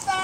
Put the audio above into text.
Bye.